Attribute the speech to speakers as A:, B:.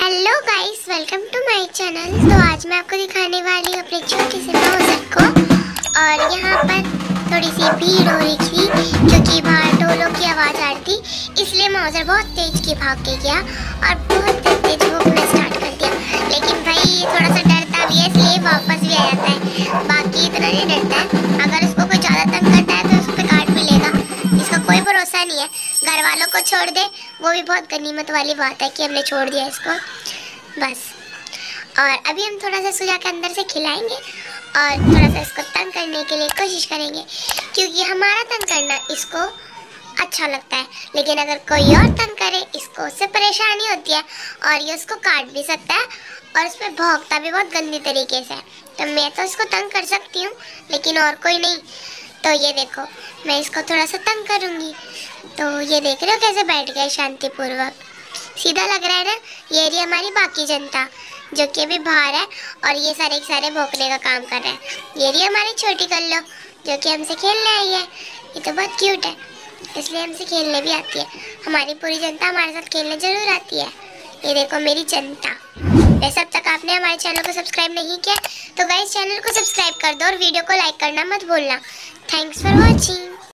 A: Hello guys welcome to my channel तो आज मैं आपको दिखाने वाली हूँ अपने छोटे से माउजर को। और यहाँ पर थोड़ी सी भीड़ हो रही थी क्योंकि बाहर ढोलों की आवाज़ आ रही थी। इसलिए माउजर बहुत तेज की भाग के गया और बहुत तेज भूखना स्टार्ट कर दिया। लेकिन भाई, थोड़ा सा डरता भी है, इसलिए वापस भी आ जाता है बाकी इतना नहीं डरता। है घर वालों को छोड़ दे। वो भी बहुत गनीमत वाली बात है कि हमने छोड़ दिया इसको। बस। और अभी हम थोड़ा सा सुजा के अंदर से खिलाएँगे और थोड़ा सा इसको तंग करने के लिए कोशिश करेंगे। क्योंकि हमारा तंग करना इसको अच्छा लगता है। लेकिन अगर कोई और तंग करे, इसको उससे परेशानी होती है और ये उसको काट भी सकता है और उस पर भोंकता भी बहुत गंदी तरीके से। है तो मैं तो इसको तंग कर सकती हूँ, लेकिन और कोई नहीं। तो ये देखो, मैं इसको थोड़ा सा तंग करूँगी। तो ये देख रहे हो कैसे बैठ गए शांतिपूर्वक? सीधा लग रहा है ना, ये रही हमारी बाकी जनता, जो कि अभी बाहर है और ये सारे के सारे भोंकने का काम कर रहे हैं। ये रही हमारी छोटी कल्लो, जो कि हमसे खेलने आई है। ये तो बहुत क्यूट है, इसलिए हमसे खेलने भी आती है। हमारी पूरी जनता हमारे साथ खेलने ज़रूर आती है। ये देखो मेरी जनता। वैसे अब तक आपने हमारे चैनल को सब्सक्राइब नहीं किया तो गाइस चैनल को सब्सक्राइब कर दो और वीडियो को लाइक करना मत भूलना। Thanks for watching